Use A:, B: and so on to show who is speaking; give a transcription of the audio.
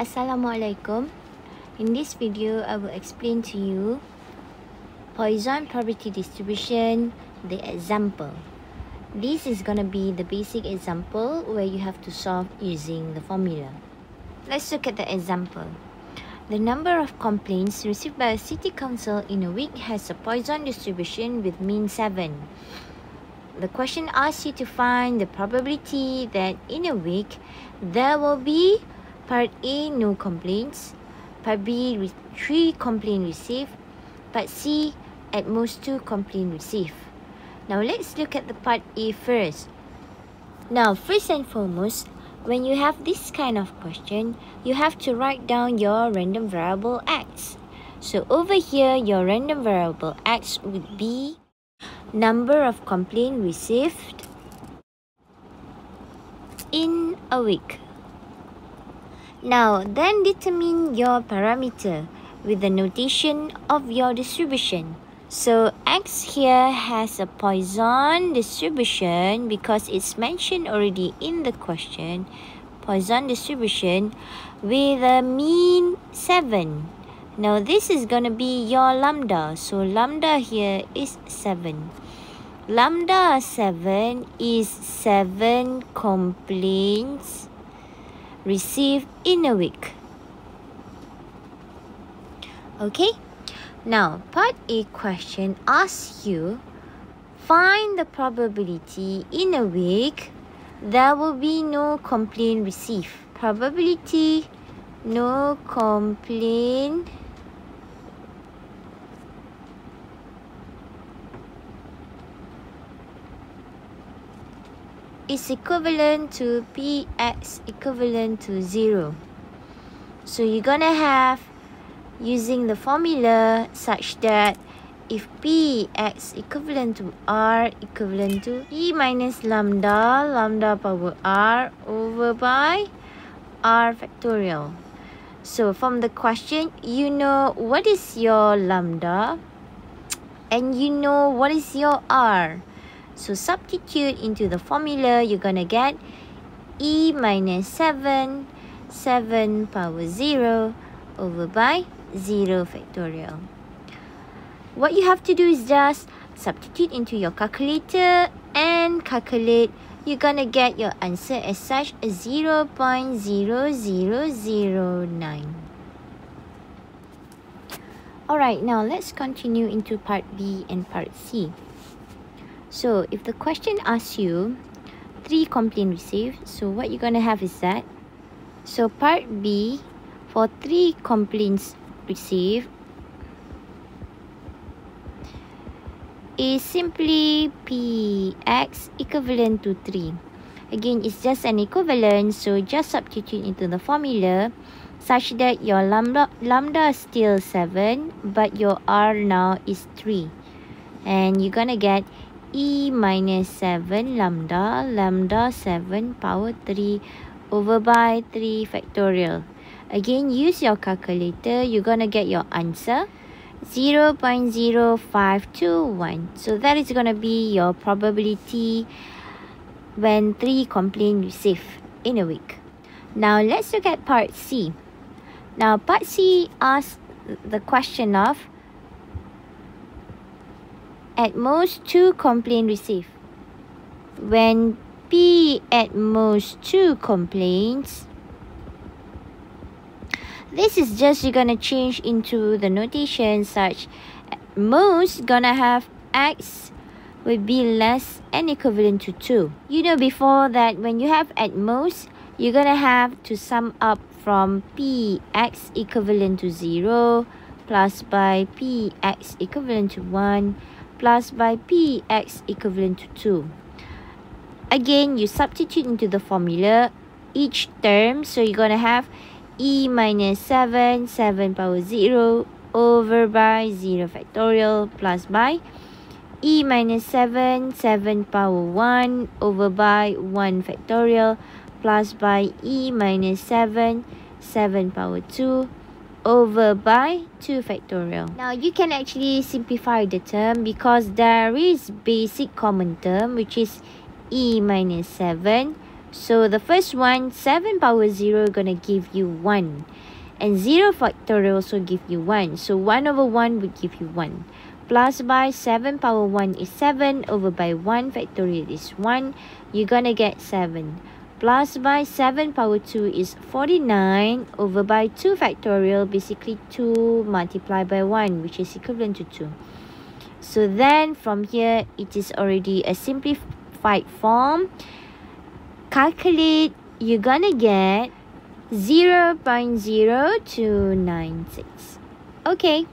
A: Assalamualaikum. In this video, I will explain to you Poisson probability distribution, the example. This is going to be the basic example where you have to solve using the formula. Let's look at the example. The number of complaints received by a city council in a week has a Poisson distribution with mean 7. The question asks you to find the probability that in a week there will be part A no complaints, part B three complaints received, part C at most two complaints received. Now let's look at the part A first. Now first and foremost, when you have this kind of question, you have to write down your random variable x. So over here, your random variable x would be number of complaints received in a week. Now, then determine your parameter with the notation of your distribution. So, x here has a Poisson distribution because it's mentioned already in the question. Poisson distribution with a mean 7. Now, this is going to be your lambda. So, lambda here is 7. Lambda 7 is 7 complaints received in a week. Okay? Now, part A question asks you find the probability in a week there will be no complaint received. Probability no complaint is equivalent to px equivalent to 0. So you're gonna have using the formula such that if px equivalent to r equivalent to e minus lambda lambda power r over by r factorial. So from the question, you know what is your lambda and you know what is your r. So substitute into the formula, you're going to get e minus 7, 7 power 0 over by 0 factorial. What you have to do is just substitute into your calculator and calculate. You're going to get your answer as such as 0 0.0009. Alright, now let's continue into part B and part C. So if the question asks you three complaint received, so what you're going to have is that. So part B, for three complaints received, is simply Px equivalent to 3. Again, it's just an equivalent, so just substitute into the formula such that your lambda, lambda is still 7, but your R now is 3. And you're to get E minus 7 lambda, lambda 7 power 3 over by 3 factorial. Again, use your calculator. You're going to get your answer. 0 0.0521. So that is going to be your probability when 3 complaint received in a week. Now, let's look at part C. Now, part C asks the question of at most two complaint received. When P at most two complaints, this is just you're gonna change into the notation such most gonna have X would be less and equivalent to 2. You know before that when you have at most, you're gonna have to sum up from Px equivalent to 0 plus by Px equivalent to 1 plus by px equivalent to 2. Again, you substitute into the formula each term. So you're going to have e minus 7, 7 power 0 over by 0 factorial plus by e minus 7, 7 power 1 over by 1 factorial plus by e minus 7, 7 power 2 over by 2 factorial. Now you can actually simplify the term because there is basic common term which is e minus 7 So the first one, 7 power 0 gonna give you 1. And 0 factorial also give you 1. So 1 over 1 would give you 1. Plus by 7 power 1 is 7 over by 1 factorial is 1. You're gonna get 7. Plus by 7 power 2 is 49 over by 2 factorial, basically 2 multiplied by 1, which is equivalent to 2. So then from here, it is already a simplified form. Calculate, you're gonna get 0 0.0296. Okay.